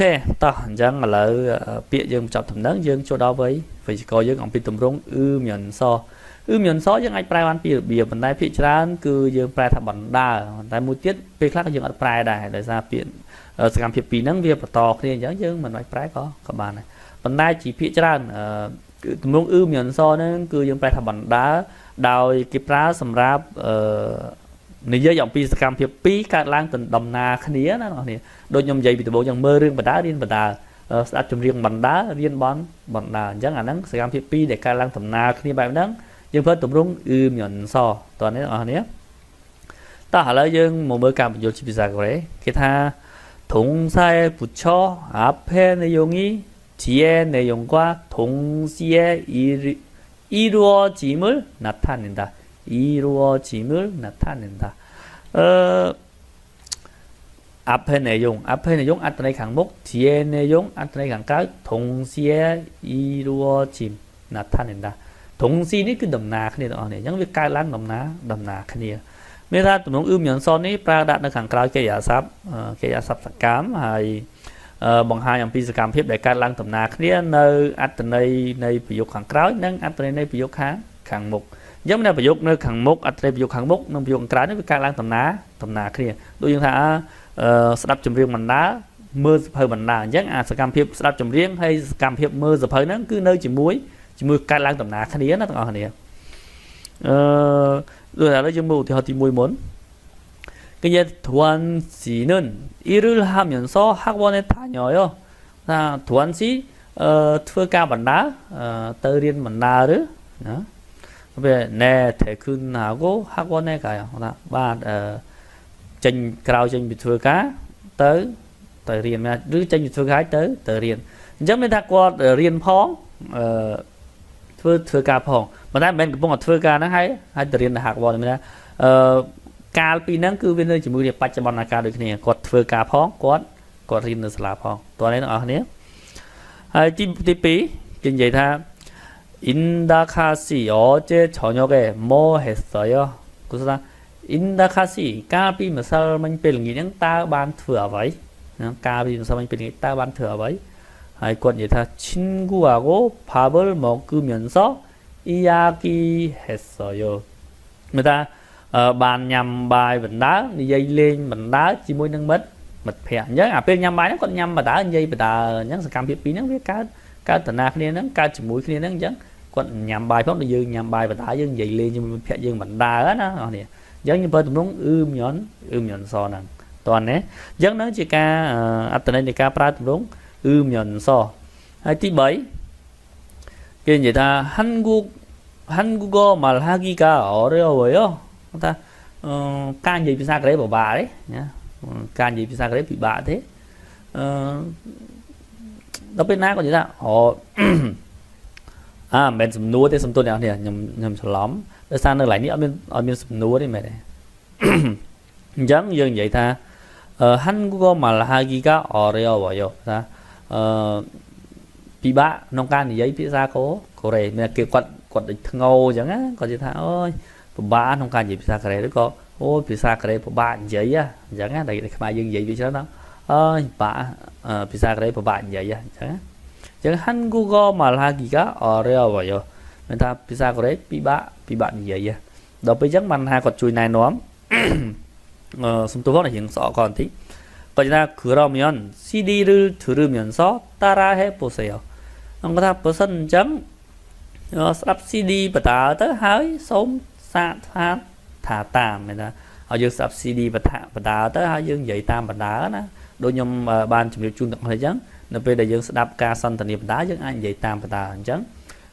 ខេតោះអញ្ចឹងឥឡូវពាក្យយើងបញ្ចប់ដំណឹងយើងចូលដល់វ័យវេយ្យាករណ៍យើងអំពីទម្រង់អ៊ឺមានសអ៊ឺមានសយើងអាចប្រែបានពីរបៀបប៉ុន្តែភាគច្រើនគឺយើងប្រែថាបណ្ដើតែមួយទៀតពេលខ្លះក៏យើងអត់ប្រែដែរដោយសារពាក្យសកម្មភាពពីរហ្នឹងវាបន្តគ្នាអញ្ចឹងយើងមិនបាច់ប្រែក៏ក៏បានដែរប៉ុន្តែជាភាគច្រើនទម្រង់អ៊ឺមានសហ្នឹងគឺយើងប្រែថាបណ្ដើដោយគេប្រើសម្រាប់អឺ និយាយអំពីសកម្មភាព2កើតឡើងទៅដំណើរគ្នាណាបងប្អូនដូចខ្ញុំនិយាយពីដំបូងចឹងមើលរឿងបណ្ដារៀនបណ្ដាស្ដាប់ចម្រៀងបណ្ដារៀនបនបណ្ដាអញ្ចឹងអាហ្នឹងសកម្មភាព2ដែលកើតឡើងដំណើរគ្នាបែបហ្នឹងយើងប្រើទម្រង់អ៊ឺមញនសតោះនេះបងប្អូនតោះឥឡូវយើងមកមើលការបញ្យល់ជាភាសាកូរ៉េគេថា동사에붙여앞에내용이뒤에내용과동시에이루이루어짐을나타낸다 이루어짐을 나타낸다. 어, 앞의 내용, 앞의 내용, 앞의 항목, 뒤의 내용, 앞의 항목, 동시에 이루어짐 나타낸다. 동시 នេះគឺដំណើរគ្នាទាំងអស់នេះអញ្ចឹងវាកើតឡើងដំណើរដំណើរគ្នាមានថាទំនងអ៊ឺមញ៉ាន់សុននេះប្រើដាក់នៅខាងក្រោយកិរិយាសព្ទកិរិយាសព្ទសកម្មហើយបង្ហាញអំពីសកម្មភាពដែលកើតឡើងដំណើរគ្នានៅអត្តន័យនៃប្រយោគខាងក្រោយនិងអត្តន័យនៃប្រយោគខាងខាងមុខ អញ្ចឹងមានប្រយោគនៅខាងមុខអត្ថន័យប្រយោគខាងមុខនិងប្រយោគក្រោយនេះវាកើតឡើងតំណាតំណាគ្នាដូចយើងថាស្ដាប់ចម្រៀងបណ្ដាមើលសភៅបណ្ដាអញ្ចឹងអាសកម្មភាពស្ដាប់ចម្រៀងហើយសកម្មភាពមើលសភៅហ្នឹងគឺនៅជាមួយជាមួយកើតឡើងតំណាគ្នាណាបងប្អូនគ្នាអឺដូចឥឡូវយើងមើលឧទាហរណ៍ទី1មុនកញ្ញាធួនស៊ីនិនអ៊ីរុលហាមយនសហាក់វ៉ានេថាញ៉យោថាធួនស៊ីអឺធ្វើការបណ្ដាទៅរៀនបណ្ដាឬណា វាណែតែគឺណាគោហាក់វ៉ាណែកាយណាបាទអឺចេញក្រៅចេញពីធ្វើការទៅទៅរៀនឬចេញពីធ្វើការទៅទៅរៀនអញ្ចឹងមានថាគាត់រៀនផងអឺធ្វើធ្វើការផងប៉ុន្តែមិនមែនកំពុងតែធ្វើការហ្នឹងហើយហើយទៅរៀនទៅហាក់វ៉ាមានថាអឺកាលពីហ្នឹងគឺវានៅជាមួយនឹងបច្ចុប្បន្នកាលដូចគ្នាគាត់ធ្វើការផងគាត់គាត់រៀននៅសាលាផងតោះនេះបងប្អូនហើយទីទី2គេនិយាយថា 인다카 씨 어제 저녁에 뭐 했어요? 그래서 인다카 씨 까비 sao mình bên nghĩ những ta ban thừa vậy 까비 sao mình bên nghĩ ta ban thừa vậy hay còn vậy ta 친구하고 밥을 먹으면서 이야기했어요. người ta uh, bàn nhằm bài bình đá đi dây lên bình đá chỉ môi nâng mít mịch phè nhớ à bên nhằm bài nó còn nhằm mà đá dây bà đá nhắn sự cam phía bí nó biết cá cá tận na kia nó cá chỉ mũi kia nó chẳng គាត់ញ៉ាំ គាត់ញ៉ាំបាយផងដូចយើងញ៉ាំបាយបណ្ដាយើងនិយាយលេងជាមួយមិត្តភ័ក្ដិយើងបណ្ដាណាបងប្អូនអញ្ចឹងខ្ញុំបើទំនងអ៊ឺមញ៉ុនអ៊ឺមញ៉ុនសហ្នឹងតន់ណាអញ្ចឹងនឹងជាការអត្តន័យនៃការប្រើទំនងអ៊ឺមញ៉ុនសហើយទី3គេនិយាយថា Hanguk Hangugo Malhagiga Oreo ថាការនិយាយភាសាកូរ៉េពិបាកទេណាការនិយាយភាសាកូរ៉េពិបាកទេអឺដល់ពេលណាគាត់និយាយថាអូ អ่าមិនមែនសំណួរទេសំទុនអ្នកនេះខ្ញុំខ្ញុំច្រឡំដោយសារនៅកន្លែងនេះអត់មានអត់មានសំណួរទេមែនទេអញ្ចឹងយើងនិយាយថាហាន់គូកម៉ាឡាហ្គីកាអរេអបយោថាអឺពិបាកក្នុងការនិយាយភាសាកូកូរ៉េមានគេគាត់គាត់ដូចធ្ងោអញ្ចឹងណាគាត់និយាយថាអូយពិបាកក្នុងការនិយាយភាសាកូរ៉េឬក៏អូយភាសាកូរ៉េពិបាកនិយាយអញ្ចឹងណាតែខ្មែរយើងនិយាយវាច្រើនណាអើយពិបាកភាសាកូរ៉េពិបាកនិយាយអញ្ចឹងណា ចឹង 한국어 말하기가 어려워요. មានថាភាសាកូរ៉េពិបាកពិបាកនិយាយដល់ពេលចឹងបានថាគាត់ជួយណែនាំអឺសំទោសផងរៀងស្អកគាត់បន្តិចគាត់ថា 그러면 CD를 들으면서 따라해 보세요. គាត់ថាបើសិនអញ្ចឹងស្ដាប់ CD បន្តទៅហើយសូមសាកថាថាតាមមែនថាហើយយើងស្ដាប់ CD បន្តបន្តទៅហើយយើងនិយាយតាមបន្តណា ដូចខ្ញុំបានជម្រាបជូនទាំងអស់អញ្ចឹងនៅពេលដែលយើងស្ដាប់ការសន្ទនាបណ្ដាយើងអាចនិយាយតាមបណ្ដាអញ្ចឹង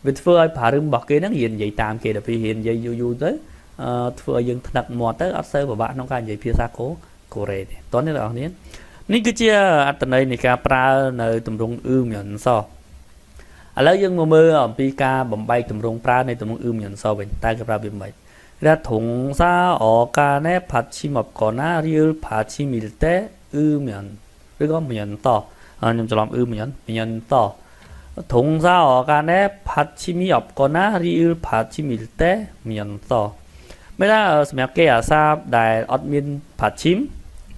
វាធ្វើឲ្យប្រារឹមរបស់គេហ្នឹងរៀននិយាយតាមគេដល់ពេលរៀននិយាយយូរយូរទៅធ្វើឲ្យយើងថ្នាក់មាត់ទៅអត់សូវពិបាកក្នុងការនិយាយភាសាកូកូរ៉េទេតោះនេះបងប្អូននេះគឺជាអត្តន័យនៃការប្រើនៅទម្រង់អ៊ឺមញ៉ុនសឥឡូវយើងមកមើលអំពីការបំបែកទម្រង់ប្រើនៃទម្រង់អ៊ឺមញ៉ុនសវិញតើគេប្រើវាមិនរ៉ាធុងសាអកាណេផាឈីមកកណារៀលផាឈីមីលតេ 때으면그리고면떠ខ្ញុំច្រឡំអ៊ឺមិនញ៉ាំត동사어간에받침이없거나리을받침일때면서មានថាសម្រាប់គេអាសាដែលអត់មាន받침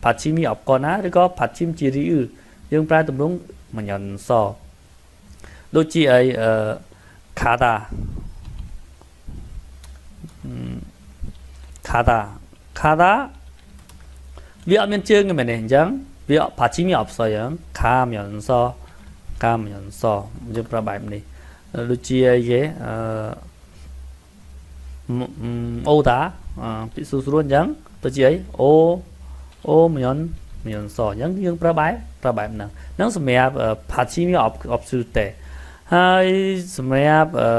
받침이 없거나 ឬក៏받침ជារីអ៊ឺ យើងប្រើទម្រង់មញ៉ាន់សដូចជាអីអឺខាតាខាតាខាតា វាអត់មានជើងទេមែនទេអញ្ចឹងវាផាជីមានអបសអញ្ចឹងខាមញ៉ាន់សកាមញ៉ាន់សយើងប្រើបែបនេះដូចជាអីគេអឺអូតាពីស៊ូស្រួលអញ្ចឹងទៅជាអីអូអូមញ៉ាន់មញ៉ាន់សអញ្ចឹងយើងប្រើបែបប្រើបែបហ្នឹងហ្នឹងសម្រាប់ផាជីមានអបអបស៊ូទេហើយសម្រាប់អឺ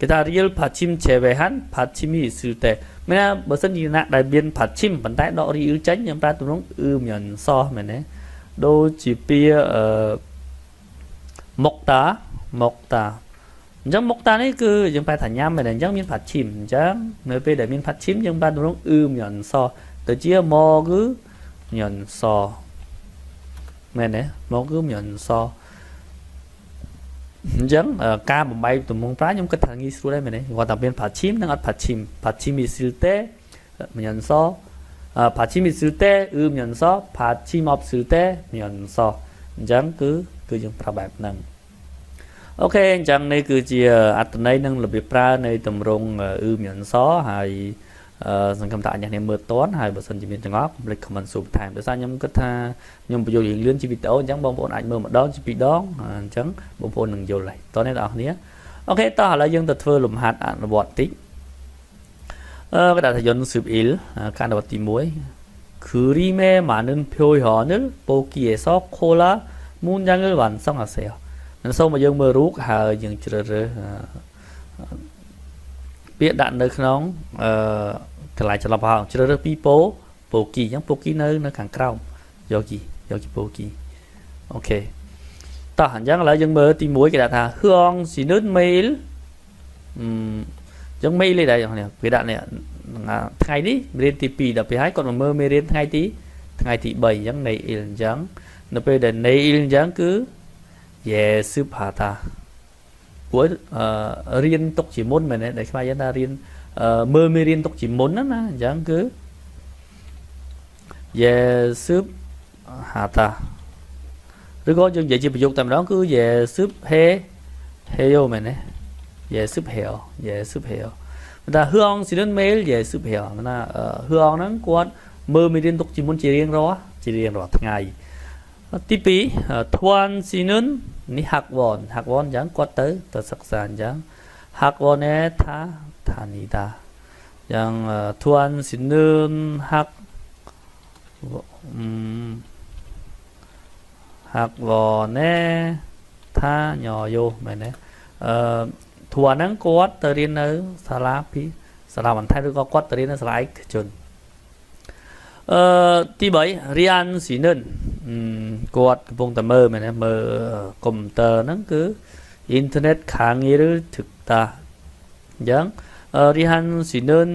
គេថា real ផាឈីមឆេវេហាន់ផាឈីមីស៊ូទេ មានបើសិនជាអ្នកដែលមានផាឈីមប៉ុន្តែដករីអ៊ឺចេញខ្ញុំប្រើទម្រង់អ៊ឺមានសោះមែនទេដូចជាពាអឺមុកតាមុកតាអញ្ចឹងមុកតានេះគឺយើងប្រែថាញ៉ាំមែនទេអញ្ចឹងមានផាត់ឈីមអញ្ចឹងនៅពេលដែលមានផាត់ឈីមយើងបានទម្រង់អ៊ឺមានសទៅជាមកគឺមានសមែនទេមកគឺមានស អញ្ចឹងការបំបែកទំងប្រាខ្ញុំគិតថាងាយស្រួលដែរមែនទេគាត់តែមានផាឈីមនិងអត់ផាឈីមផាឈីមីស៊ីលតេមញ៉ាន់សផាឈីមីស៊ីលតេអ៊ឺមញ៉ាន់សផាឈីមអបស៊ីលតេមញ៉ាន់សអញ្ចឹងគឺគឺយើងប្រើបែបហ្នឹងអូខេអញ្ចឹងនេះគឺជាអត្ថន័យនិងរបៀបប្រើនៃតម្រងអ៊ឺមញ៉ាន់សហើយ សង្ឃឹមថាអ្នកនាងមើលតន់ហើយបើសិនជាមានចង្អល់កុំភ្លេច comment សួរបន្ថែមដោយសារខ្ញុំគិតថាខ្ញុំបញ្យល់រៀងលឿនជាវីដេអូអញ្ចឹងបងប្អូនអាចមើលម្ដងជាពីរដងអញ្ចឹងបងប្អូននឹងយល់ហើយតោះនេះបងប្អូនអូខេតោះឥឡូវយើងទៅធ្វើលំហាត់អនុវត្តតិចអឺកដាថាយន្តស៊ឺបអ៊ីលកានវត្តទី1គឺរីមេម៉ានិនភួយហនលបូគីអេសខូឡាមូនយ៉ាងលវ៉ាន់សងអាសេអនឹងសូមឲ្យយើងមើលរូបហើយយើងជ្រើសរើស ពាក្យដាក់នៅក្នុងអឺកន្លែងច្រឡំហោជ្រើសរើសពីពោពោគីអញ្ចឹងពោគីនៅនៅខាងក្រោមយកជីយកជីពោគីអូខេតោះអញ្ចឹងឥឡូវយើងមើលទី1គេដាក់ថាហឿងស៊ីនុនមេលអឺអញ្ចឹងមេលនេះដែរបងប្អូនគេដាក់នេះថ្ងៃនេះមេរៀនទី2ដល់ពេលហើយគាត់មកមើលមេរៀនថ្ងៃទីថ្ងៃទី3អញ្ចឹងនៃអ៊ីលអញ្ចឹងនៅពេលដែលនៃអ៊ីលអញ្ចឹងគឺយេស៊ឺផាតា ព្រោះរៀនទុកជាមុនមែនទេដែលខ្វាយថារៀនមើលមេរៀនទុកជាមុនណាអញ្ចឹងគឺយេស៊ឺហាតាឬក៏យើងនិយាយជាប្រយោគតែម្ដងគឺយេស៊ឺហេហេយោមែនទេយេស៊ឺហេយេស៊ឺហេតែហឿងស៊ីលិនមេលយេស៊ឺហេណាហឿងហ្នឹងគាត់មើលមេរៀនទុកជាមុនជារៀងរាល់ជារៀងរាល់ថ្ងៃ ទី2ធួនស៊ីនុននេះហាក់វ៉នហាក់វ៉នអញ្ចឹងគាត់ទៅទៅសិក្សាអញ្ចឹងហាក់វ៉នថាថានីតាយ៉ាងធួនស៊ីនុនហាក់ហាក់វ៉នថាញយោមែនទេអឺធួនហ្នឹងគាត់ទៅរៀននៅសាលាពីសាលាបន្ថែមឬក៏គាត់ទៅរៀននៅសាលាឯកជនអឺ ទី3រៀនស៊ីនិនគាត់កំពុងតែមើលមែនទេមើលកុំព្យូទ័រហ្នឹងគឺអ៊ីនធឺណិតខាងងារឬทึកតាអញ្ចឹងរៀនស៊ីនិន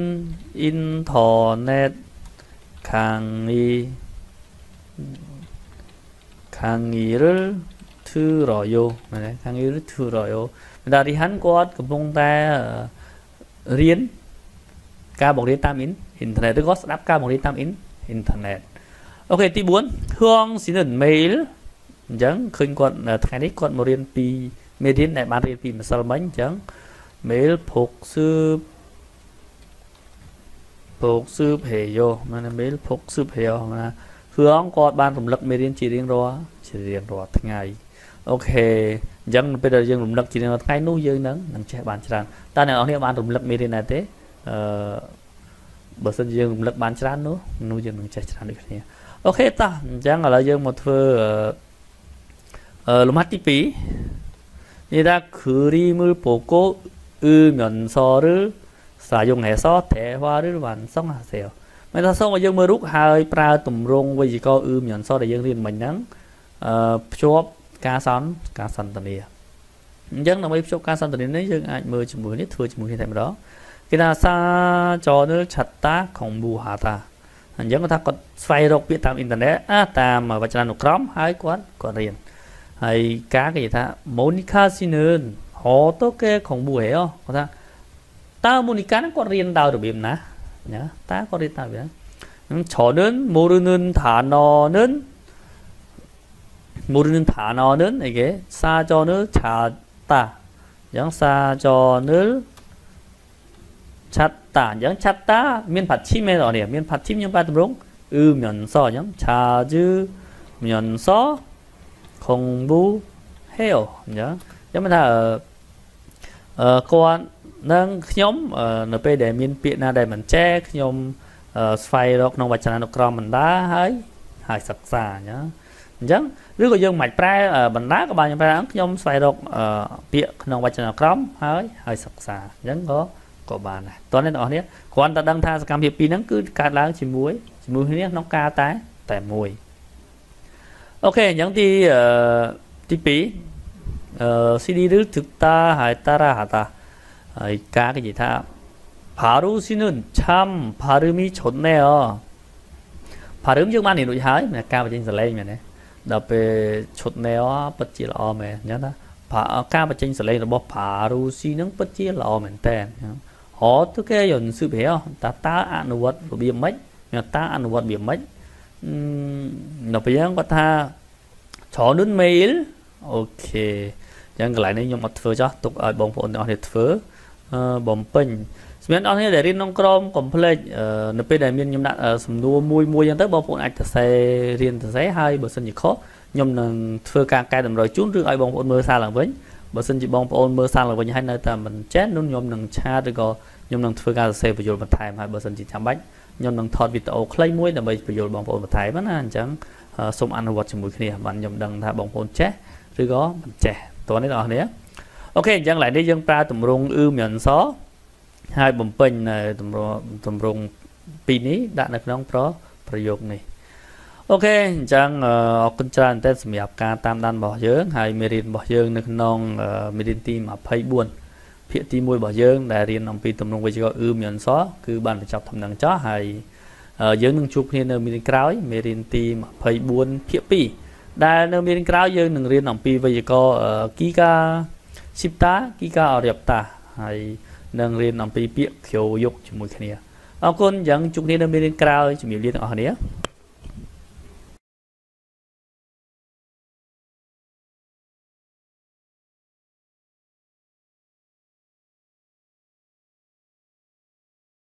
អ៊ីនធឺណិតខាងងារខាងងារឬធឺរយោមែនទេខាងងារឬធឺរយោមិនថារៀនគាត់កំពុងតែរៀនការបង្រៀនតាមអ៊ីនធឺណិតឬក៏ស្ដាប់ការបង្រៀនតាមអ៊ីន អ៊ីនធឺណិតអូខេទី4ហួងស៊ីនិនមេលអញ្ចឹងឃើញគាត់ថ្ងៃនេះគាត់មករៀនពីមេរៀនដែលបានរៀនពីម្សិលមិញអញ្ចឹងមេលភុកស៊ឺបភុកស៊ឺបហេយោណាមេលភុកស៊ឺបហេយោណាហួងគាត់បានរំលឹកមេរៀនជារៀងរាល់ជារៀងរាល់ថ្ងៃអូខេអញ្ចឹងពេលដែលយើងរំលឹកជារៀងរាល់ថ្ងៃនោះយើងនឹងនឹងចេះបានច្រើនតើអ្នកនរគ្នាបានរំលឹកមេរៀនដែរទេអឺ បើសិនជាយើងរំលឹកបានច្រើននោះនោះយើងនឹងចេះច្រើនដូចគ្នាអូខេតោះអញ្ចឹងឥឡូវយើងមកធ្វើអឺលំហាត់ទី2នេះថាគ្រីមឺបូកូអ៊ឺមនសរឺសាយងហេសតេវ៉ាឬវ៉ាន់សងអាសេលមិនថាសូមឲ្យយើងមើលរូបហើយប្រើទម្រង់វេយ្យាករណ៍អ៊ឺមនសដែលយើងរៀនមិញហ្នឹងអឺភ្ជាប់ការសន្ទការសន្ទនាអញ្ចឹងដើម្បីភ្ជាប់ការសន្ទនានេះយើងអាចមើលជាមួយនេះធ្វើជាមួយគ្នាតែម្ដង គេថាសាចរនលឆតាខុងប៊ូហាតាអញ្ចឹងគាត់ថាគាត់ស្វែងរកពាក្យតាមអ៊ីនធឺណិតតាមវចនានុក្រមហើយគាត់គាត់រៀនហើយការគេថា Monica Sinen ហោតូកេខុងប៊ូហេគាត់ថាតើ Monica ហ្នឹងគាត់រៀនដោយរបៀបណាណាតើគាត់រៀនតាមរបៀប저는모르는단어는 모르는 단어는 이게 사전을 찾다. 영 사전을 ឆាត់តាអញ្ចឹងឆាត់តាមានផាត់ឈីមែនអត់នេះមានផាត់ឈីខ្ញុំបែរតម្រង់អ៊ឺមានសអញ្ចឹងឆាជឺមានសខងប៊ូហេលអញ្ចឹងខ្ញុំថាអឺគាត់នឹងខ្ញុំនៅពេលដែលមានពាក្យណាដែលមិនចេះខ្ញុំស្វែងរកក្នុងវចនានុក្រមបណ្ដាហើយហើយសិក្សាអញ្ចឹងអញ្ចឹងឬក៏យើងមិនប្រែបណ្ដាក៏បានខ្ញុំប្រែខ្ញុំស្វែងរកពាក្យក្នុងវចនានុក្រមហើយហើយសិក្សាអញ្ចឹងក៏ ក៏បានដែរតោះអ្នកនរគ្នាគ្រាន់តែដឹងថាសកម្មភាពពីរហ្នឹងគឺកើតឡើងជាមួយជាមួយគ្នាក្នុងការតែតែមួយអូខេអញ្ចឹងទីទី2 CD를 듣다 할 따라 하다 그러니까 그지 다 바로 씨는 참 발음이 좋네요. 발음 trước mắt thì nội hái mà cao trên sờ lên mà này đập về chốt neo bất chỉ là mà nhớ đó phá cao bên trên sờ lên là bỏ phá ru si nâng bất chỉ là mà tên họ tức cái dồn sự béo ta ta ăn vật của biếm mấy mà ta ăn vật biếm mấy nó bây giờ có tha chó nước mail ok chẳng lại này nhưng mà thưa cho tục ở bóng phồn nó thì thưa បំពេញសម្រាប់អស់គ្នាដែលរៀនក្នុងក្រុមកុំភ្លេចនៅពេលដែលមានខ្ញុំដាក់សំណួរមួយមួយអញ្ចឹងទៅបងប្អូនអាចសរសេររៀនសរសេរហើយបើសិនជាខុសខ្ញុំនឹងធ្វើការកែតម្រូវជូនឬឲ្យបងប្អូនមើលសារឡើងវិញ បើសិនជាបងប្អូនមើលសារឡើងវិញហើយនៅតែមិនចេះនោះខ្ញុំនឹងឆាតឬក៏ខ្ញុំនឹងធ្វើការសរសេរបញ្យលបន្ថែមហើយបើសិនជាចាំបាច់ខ្ញុំនឹងថតវីដេអូខ្លីមួយដើម្បីបញ្យលបងប្អូនបន្ថែមណាអញ្ចឹងសូមអនុវត្តជាមួយគ្នាបានខ្ញុំដឹងថាបងប្អូនចេះឬក៏មិនចេះតោះនេះបងប្អូនអូខេអញ្ចឹងឡើយនេះយើងប្រើទម្រង់អ៊ឺមានសហើយបំពេញនៅទម្រង់ទម្រង់ពីរនេះដាក់នៅក្នុងប្រប្រយោគនេះ អូខេអញ្ចឹងអរគុណច្រើនតែសម្រាប់ការតាមដានរបស់យើងហើយមេរៀនរបស់យើងនៅក្នុងមេរៀនទី24ភាគទី1របស់យើងដែលរៀនអំពីទម្រង់វិជ្ជាអ៊ឺមានសគឺបានបញ្ចប់ដំណឹងចោះហើយយើងនឹងជួបគ្នានៅមេរៀនក្រោយមេរៀនទី24ភាគ2ដែលនៅមេរៀនក្រោយយើងនឹងរៀនអំពីវិជ្ជាគីកាស៊ីបតាគីកាអរិបតាហើយនឹងរៀនអំពីពាក្យក្រោយុកជាមួយគ្នាអរគុណយ៉ាងជួបគ្នានៅមេរៀនក្រោយជំរាបលាទាំងអស់គ្នា